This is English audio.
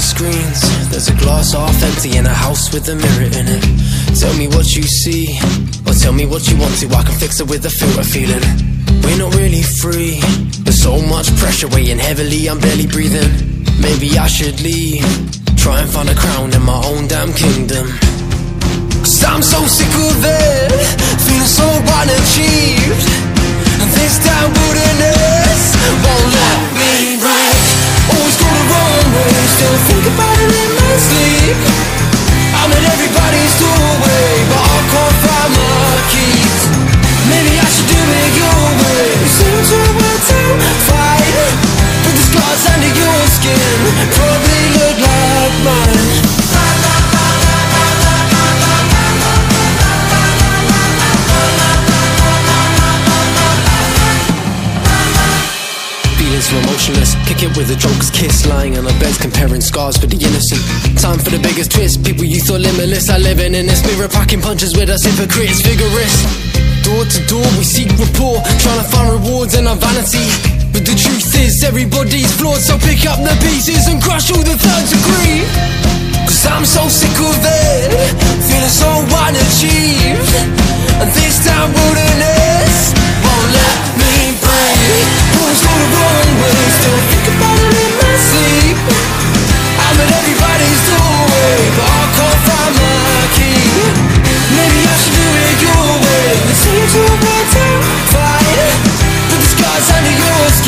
the screens. There's a glass half empty and a house with a mirror in it. Tell me what you see Or tell me what you want to. I can fix it with a filter feeling. We're not really free. There's so much pressure weighing heavily. I'm barely breathing. Maybe I should leave. Try and find a crown in my own damn kingdom. Think about it in my sleep. I'm at everybody's doorway, but I can't find my keys. Maybe I should do it your way. Seem to work out fine, but the scars under your skin probably look like Feeling so emotionless, kick it with a joker's kiss. Lying on our beds comparing scars for the innocent. Time for the biggest twist, people you thought limitless I living in this mirror, packing punches with us hypocrites Vigorous, door to door we seek rapport. Trying to find rewards in our vanity. But the truth is everybody's flawed. So pick up the pieces and crush all